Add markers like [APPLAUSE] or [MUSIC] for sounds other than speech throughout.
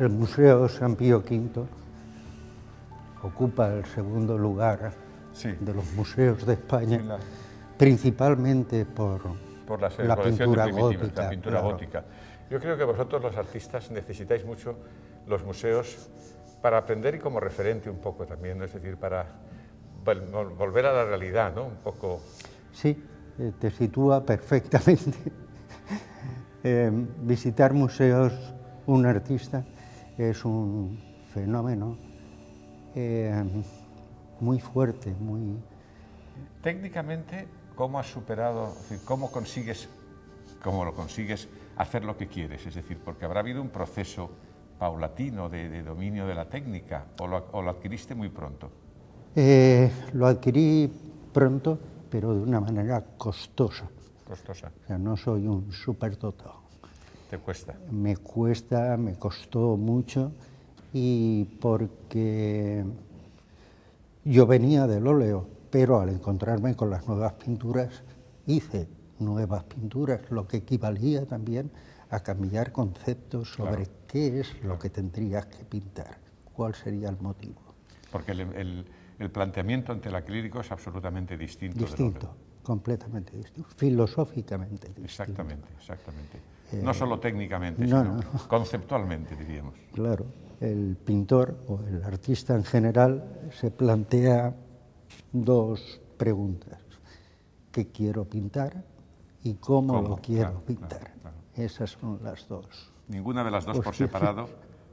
el Museo San Pío V ocupa el segundo lugar Sí. de los museos de España, la- principalmente por, por las la pintura gótica. la pintura claro. gótica. Yo creo que vosotros los artistas necesitáis mucho los museos para aprender y como referente un poco también, ¿no? es decir, para vol- vol- volver a la realidad, ¿no? Un poco... Sí, eh, te sitúa perfectamente. [LAUGHS] Eh, visitar museos, un artista, es un fenómeno eh, muy fuerte, muy... Técnicamente, ¿cómo has superado, cómo consigues, cómo lo consigues hacer lo que quieres? Es decir, porque habrá habido un proceso paulatino de, de dominio de la técnica o lo, o lo adquiriste muy pronto. Eh, lo adquirí pronto, pero de una manera costosa. Costosa, O sea, no soy un superdotado. Te cuesta. Me cuesta, me costó mucho y porque yo venía del óleo, pero al encontrarme con las nuevas pinturas hice nuevas pinturas, lo que equivalía también a cambiar conceptos sobre Claro. qué es lo que tendrías que pintar, cuál sería el motivo. Porque el, el- el planteamiento ante el acrílico es absolutamente distinto. Distinto, completamente distinto, filosóficamente distinto. Exactamente, exactamente. No solo técnicamente, Eh, no, sino no. [LAUGHS] conceptualmente, diríamos. Claro, el pintor o el artista en general se plantea dos preguntas. ¿Qué quiero pintar y cómo, ¿Cómo? lo quiero Claro, pintar? claro, claro. Esas son las dos. Ninguna de las dos Pues por separado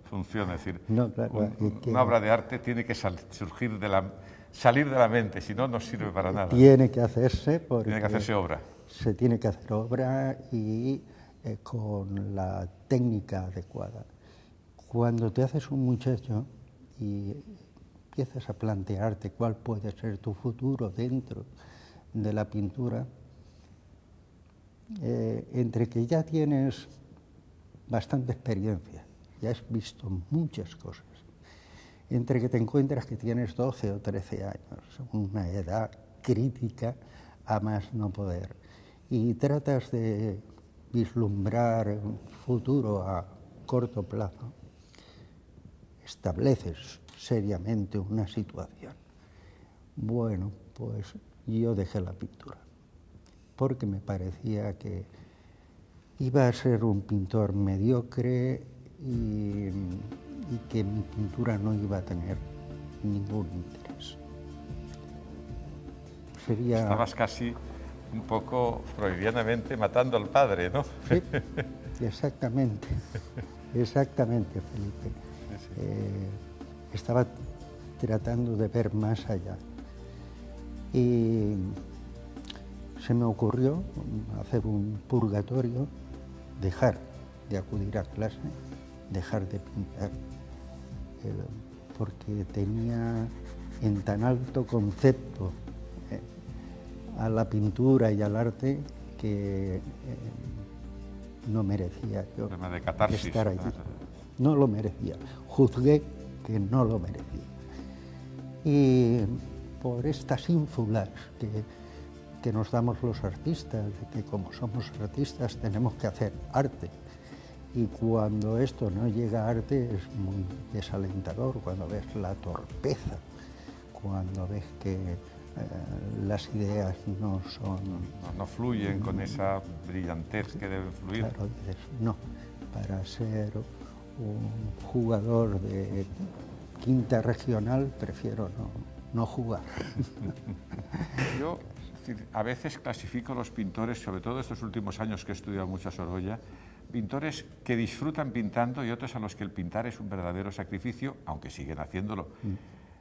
funciona. Es decir, No, claro, un- hay que- una obra de arte tiene que sal- surgir de la, salir de la mente, si no, no sirve para nada. Tiene que hacerse porque Tiene que hacerse obra. se tiene que hacer obra y eh, con la técnica adecuada. Cuando te haces un muchacho y empiezas a plantearte cuál puede ser tu futuro dentro de la pintura, eh, entre que ya tienes bastante experiencia, ya has visto muchas cosas, entre que te encuentras que tienes 12 o 13 años, una edad crítica a más no poder, y tratas de vislumbrar un futuro a corto plazo, estableces seriamente una situación. Bueno, pues yo dejé la pintura, porque me parecía que iba a ser un pintor mediocre y, que mi pintura no iba a tener ningún interés. Sería... Estabas casi un poco freudianamente matando al padre, ¿no? Sí, exactamente, exactamente, Felipe. Eh, estaba tratando de ver más allá. Y se me ocurrió hacer un purgatorio, dejar de acudir a clase, dejar de pintar, eh, porque tenía en tan alto concepto a la pintura y al arte que eh, no merecía yo Tema de catarsis. estar allí. No lo merecía. Juzgué que no lo merecía. Y por estas ínfulas que, que nos damos los artistas, de que como somos artistas tenemos que hacer arte. Y cuando esto no llega a arte es muy desalentador, cuando ves la torpeza, cuando ves que las ideas no son No, no fluyen con esa brillantez que deben fluir. Claro, no, para ser un jugador de quinta regional prefiero no, no jugar. [LAUGHS] Yo a veces clasifico los pintores, sobre todo estos últimos años que he estudiado mucho a Sorolla, pintores que disfrutan pintando y otros a los que el pintar es un verdadero sacrificio, aunque siguen haciéndolo.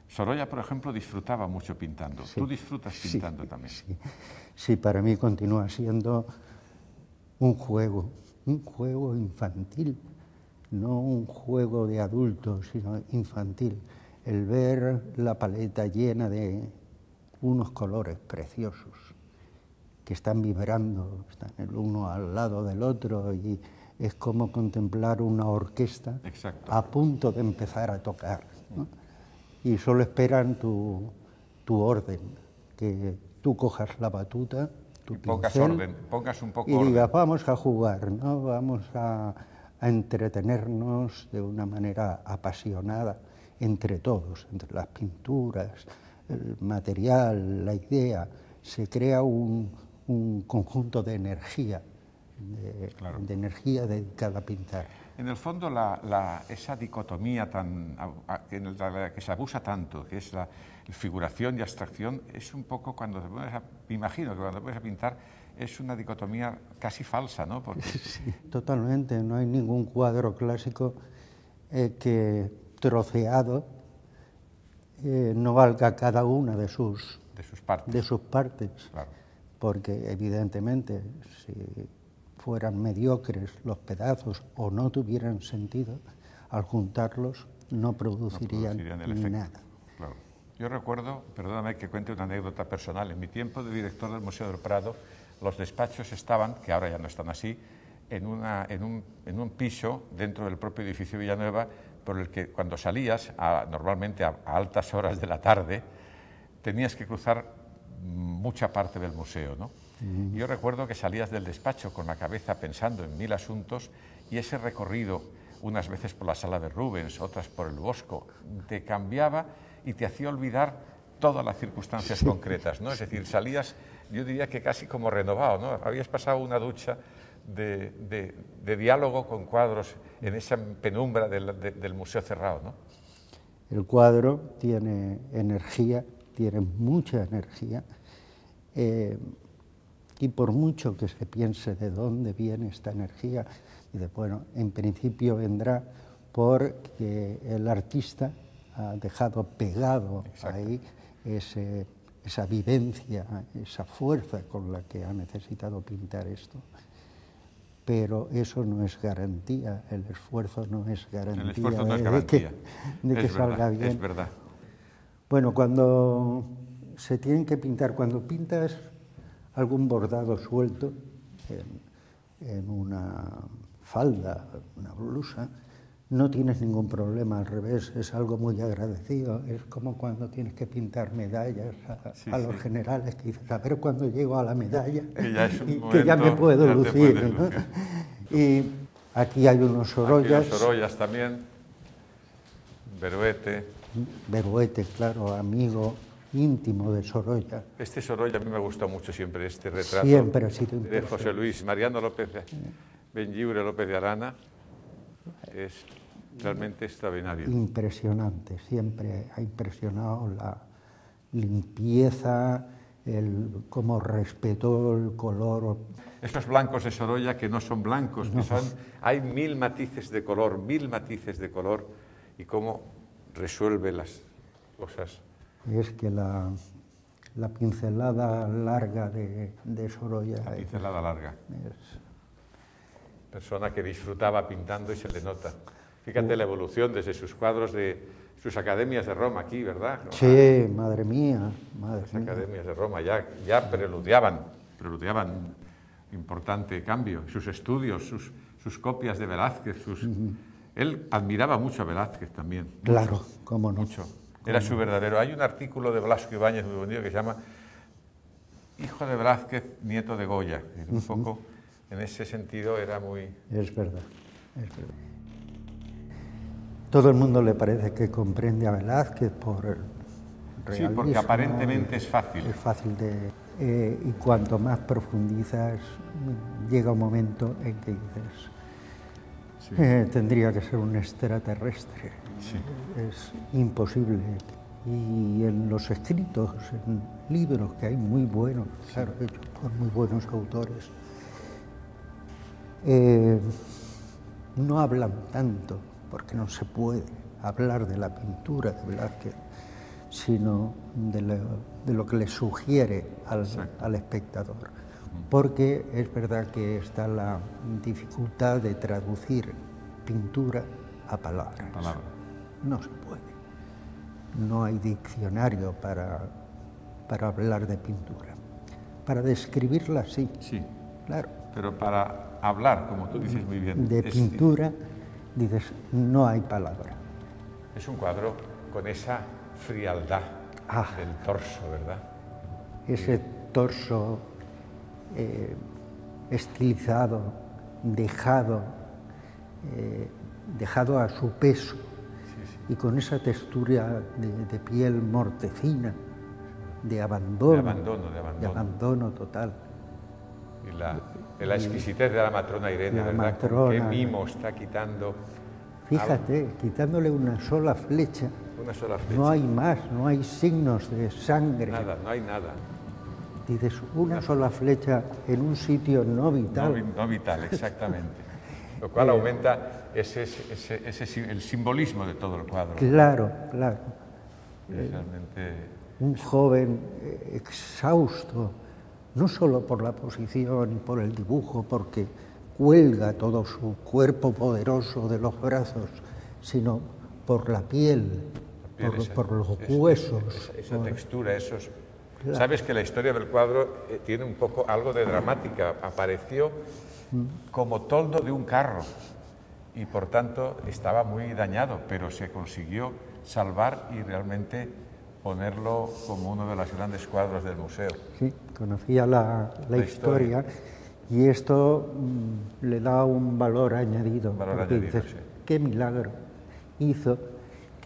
Sorolla, por ejemplo, disfrutaba mucho pintando. Tú disfrutas Sí, pintando también. Sí, sí, para mí continúa siendo un juego, un juego infantil, no un juego de adultos, sino infantil. El ver la paleta llena de unos colores preciosos que están vibrando, están el uno al lado del otro y es como contemplar una orquesta Exacto. a punto de empezar a tocar. ¿no? Y solo esperan tu, tu orden, que tú cojas la batuta, tu Y pongas pincel, orden, pongas un poco y orden. digas, vamos a jugar, ¿no? vamos a, a entretenernos de una manera apasionada entre todos, entre las pinturas, el material, la idea, se crea un, conjunto de energía, de, energía dedicada a pintar. En el fondo, esa dicotomía tan, que se abusa tanto, que es la figuración y abstracción, es un poco cuando te pones a, me imagino que cuando te pones a pintar es una dicotomía casi falsa, ¿no? [LAUGHS] Sí, totalmente. No hay ningún cuadro clásico eh, que troceado eh, no valga cada una de sus, de sus partes. De sus partes. Porque evidentemente si fueran mediocres los pedazos o no tuvieran sentido, al juntarlos no producirían, nada. Yo recuerdo, perdóname que cuente una anécdota personal, en mi tiempo de director del Museo del Prado, los despachos estaban, que ahora ya no están así, en, un, piso dentro del propio edificio Villanueva, por el que cuando salías, normalmente a, altas horas de la tarde, tenías que cruzar mucha parte del museo. ¿no? Yo recuerdo que salías del despacho con la cabeza pensando en mil asuntos y ese recorrido, unas veces por la sala de Rubens, otras por el Bosco, te cambiaba y te hacía olvidar todas las circunstancias concretas. ¿no? Es decir, salías yo diría que casi como renovado, ¿no? Habías pasado una ducha de, diálogo con cuadros en esa penumbra del, museo cerrado, ¿no? El cuadro tiene energía, tiene mucha energía, eh, y por mucho que se piense de dónde viene esta energía, dice, bueno, en principio vendrá porque el artista ha dejado pegado ahí ese esa vivencia, esa fuerza con la que ha necesitado pintar esto. Pero eso no es garantía, el esfuerzo no es garantía, de que, salga bien. Es verdad. Bueno, cuando se tienen que pintar, cuando pintas algún bordado suelto en una falda, una blusa, no tienes ningún problema, al revés, es algo muy agradecido. Es como cuando tienes que pintar medallas a, los generales, que dices, a ver cuando llego a la medalla, que ya, [LAUGHS] que ya me puedo lucir. Y aquí hay unos Sorollas. Aquí Sorollas también, Beruete. Beruete, claro, amigo íntimo de Sorolla. Este Sorolla a mí me gustó mucho siempre, este retrato siempre ha sido de José Luis Mariano López, Benjiure López de Arana. Es realmente extraordinario. Impresionante, siempre ha impresionado la limpieza, el cómo respetó el color. Estos blancos de Sorolla que no son blancos, que son, hay mil matices de color, mil matices de color, y cómo resuelve las cosas. Es que la, la pincelada larga de, de Sorolla. La pincelada larga. Persona que disfrutaba pintando y se le nota. Fíjate la evolución desde sus cuadros de sus academias de Roma aquí, ¿verdad? Sí, madre mía, madre Las academias de Roma ya, ya preludiaban, preludiaban importante cambio. Sus estudios, sus, sus copias de Velázquez, sus... Él admiraba mucho a Velázquez también. Claro, cómo no. Mucho. Era su verdadero. Hay un artículo de Blasco Ibáñez muy bonito que se llama Hijo de Velázquez, nieto de Goya. Un poco en ese sentido era muy... Es verdad, es verdad. Todo el mundo le parece que comprende a Velázquez por el realismo. Sí, porque aparentemente es fácil. Es fácil de... Eh, y cuanto más profundizas, llega un momento en que dices, eh, tendría que ser un extraterrestre. Sí. Es imposible. Y en los escritos, en libros que hay muy buenos, claro, hechos por muy buenos autores, eh, no hablan tanto porque no se puede hablar de la pintura de Velázquez, sino de lo, que le sugiere al, espectador. Porque es verdad que está la dificultad de traducir pintura a palabras. No se puede. No hay diccionario para, para hablar de pintura. Para describirla sí. Sí. Claro. Pero para hablar, como tú dices muy bien. De pintura dices, no hay palabra. Es un cuadro con esa frialdad ah. del torso, ¿verdad? Ese torso eh, estilizado, dejado, eh, dejado a su peso y con esa textura de, piel mortecina, de abandono, de abandono, de abandono. De abandono total. Y la, la exquisitez de la matrona Irene, ¿verdad? Matrona, ¿Qué mimo está quitando? Fíjate, quitándole una sola flecha. Una sola flecha. No hay más, no hay signos de sangre. Nada, no hay nada. Dices, una sola flecha en un sitio no vital. No, vital, exactamente. [LAUGHS] Lo cual aumenta ese, ese, el simbolismo de todo el cuadro. Claro, claro. Realmente... Un joven eh, exhausto, no solo por la posición y por el dibujo, porque cuelga todo su cuerpo poderoso de los brazos, sino por la piel, por, los huesos. Esa, textura, esos... Sabes que la historia del cuadro eh, tiene un poco algo de dramática. Apareció mm. como toldo de un carro y por tanto estaba muy dañado, pero se consiguió salvar y realmente ponerlo como uno de los grandes cuadros del museo. Sí, conocía la, historia, y esto mm, le da un valor añadido. Valor añadido Qué milagro hizo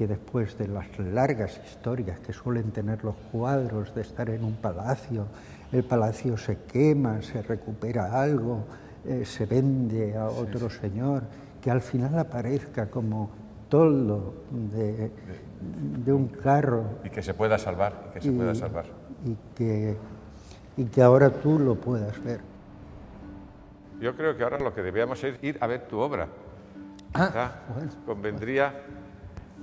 que después de las largas historias que suelen tener los cuadros de estar en un palacio, el palacio se quema, se recupera algo, eh, se vende a otro señor, que al final aparezca como toldo de, de, un carro. Y que se pueda salvar, y que se pueda salvar. Y que, y que ahora tú lo puedas ver. Yo creo que ahora lo que debíamos es ir a ver tu obra. Ah, Convendría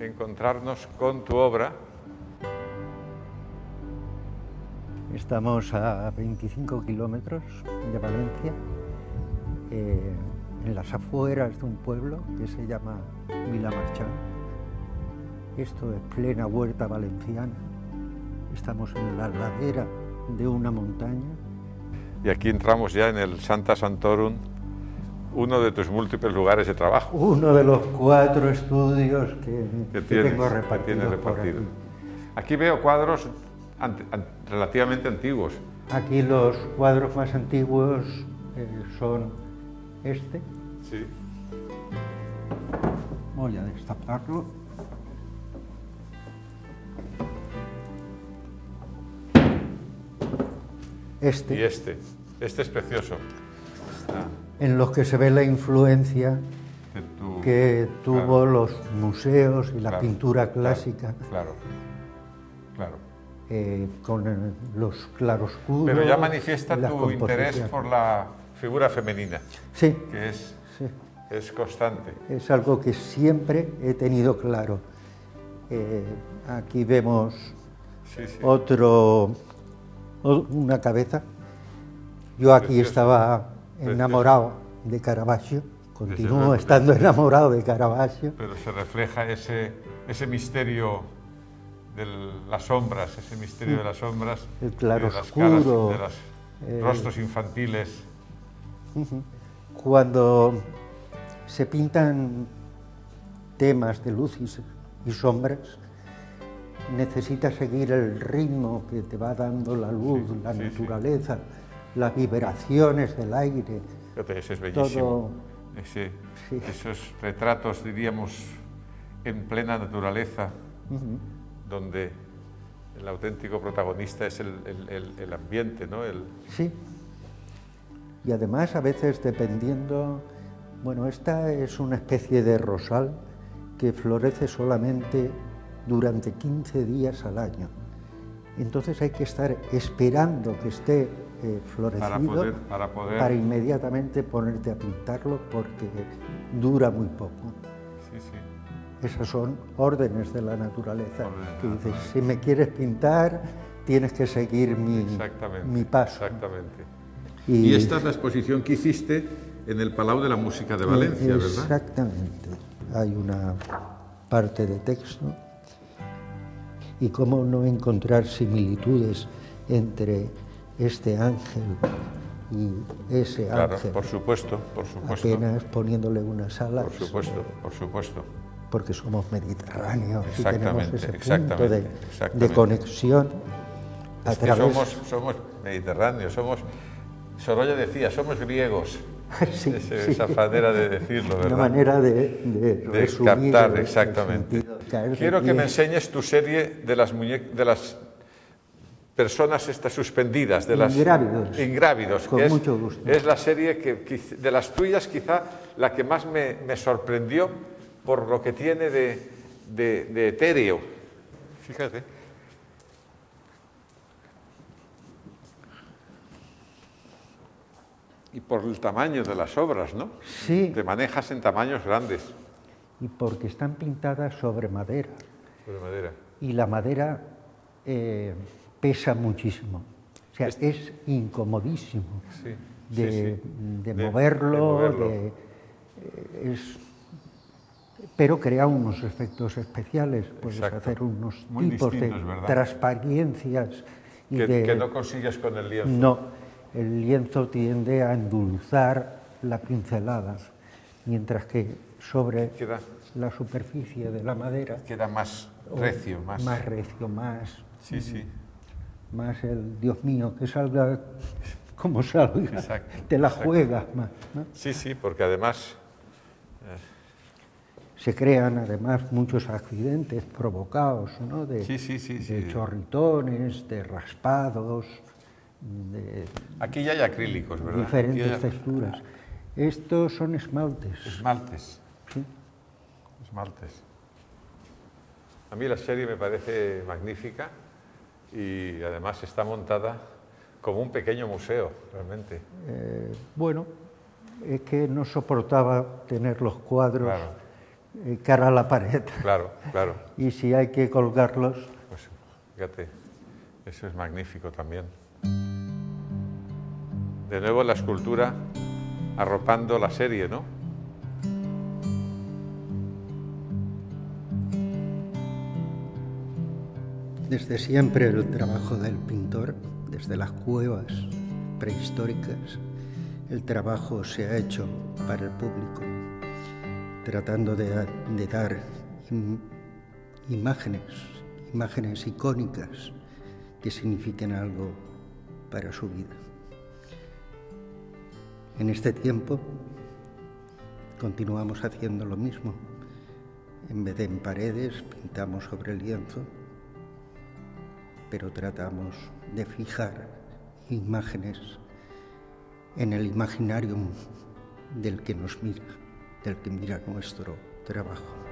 encontrarnos con tu obra. Estamos a 25 kilómetros de Valencia, eh, en las afueras de un pueblo que se llama Vilamarchán. Esto es plena huerta valenciana. Estamos en la ladera de una montaña y aquí entramos ya en el Santa Santorum, uno de tus múltiples lugares de trabajo. Uno de los cuatro estudios que, tengo repartidos. Repartido. Aquí. veo cuadros relativamente antiguos. Aquí los cuadros más antiguos eh, son este. Sí. Voy a destaparlo. Este. Y este. Este es precioso. En los que se ve la influencia que tuvo los museos y la pintura clásica. Claro, claro. Eh, con los claroscuros. Pero ya manifiesta tu interés por la figura femenina. Sí. Que es, es constante. Es algo que siempre he tenido claro. Eh, aquí vemos otro una cabeza. Yo aquí estaba enamorado de Caravaggio, continúo estando [LAUGHS] enamorado de Caravaggio. Pero se refleja ese, ese misterio de las sombras, ese misterio de las sombras, el claro de las caras, de los rostros infantiles. Cuando se pintan temas de luz y sombras, necesitas seguir el ritmo que te va dando la luz, la naturaleza, las vibraciones del aire. Ese es bellísimo. esos retratos, diríamos, en plena naturaleza, donde el auténtico protagonista es el, el, ambiente, ¿no? Sí. Y además, a veces, dependiendo. Bueno, esta es una especie de rosal que florece solamente durante 15 días al año. Entonces hay que estar esperando que esté eh, florecido para, poder, para, inmediatamente ponerte a pintarlo porque dura muy poco. Sí, sí. Esas son órdenes de la naturaleza. que dices, si me quieres pintar, tienes que seguir mi, mi paso. Exactamente. Y, esta es la exposición que hiciste en el Palau de la Música de Valencia, ¿verdad? Exactamente. Hay una parte de texto y cómo no encontrar similitudes entre este ángel y ese claro, ángel. por supuesto, por supuesto. Apenas poniéndole unas alas. Por supuesto, por supuesto. Porque somos mediterráneos y tenemos ese punto de, de conexión a través... somos, somos mediterráneos, somos... Sorolla decía, somos griegos [LAUGHS] Sí, Ese- sí. Esa manera de decirlo, ¿verdad? Una manera de, de de resumir captar, exactamente. sentido. Quiero que me enseñes tu serie de las muñe- de las personas estas suspendidas, de las Ingrávidos. ingrávidos, Con que es, mucho gusto. es la serie que de las tuyas quizá la que más me, me sorprendió por lo que tiene de, de- de etéreo. Fíjate. Y por el tamaño de las obras, ¿no? Sí, Te manejas en tamaños grandes. y porque están pintadas sobre madera. Sobre madera. y la madera eh, pesa muchísimo. O sea, es incomodísimo Sí, de, sí, sí. de De- moverlo, de moverlo. de- eh, es- pero crea unos efectos especiales. Puedes Exacto. hacer unos Muy tipos de transparencias y Que, de- que no consigues con el lienzo. no, el lienzo tiende a endulzar la pincelada, mientras que sobre Queda, la superficie de la madera queda más recio, más. más recio, más, Sí, sí. Más el Dios mío, que salga como salga, Exacto, te la exacto. juegas más. ¿no? Sí, sí, porque además. Se crean además muchos accidentes provocados, ¿no? de, Sí, sí, sí, de sí. chorritones, de raspados, de Aquí ya hay acrílicos, ¿verdad? diferentes hay texturas. Estos son esmaltes. Esmaltes. ¿sí? Esmaltes. A mí la serie me parece magnífica y además está montada como un pequeño museo, realmente. Eh, bueno, es que no soportaba tener los cuadros Claro. eh, cara a la pared. Claro, claro. [LAUGHS] Y si hay que colgarlos, Pues fíjate, eso es magnífico también. De nuevo la escultura arropando la serie, ¿no? Desde siempre el trabajo del pintor, desde las cuevas prehistóricas, el trabajo se ha hecho para el público, tratando de, dar im- imágenes, imágenes icónicas que signifiquen algo para su vida. En este tiempo continuamos haciendo lo mismo. En vez de en paredes, pintamos sobre el lienzo pero tratamos de fijar imágenes en el imaginario del que nos mira, del que mira nuestro trabajo.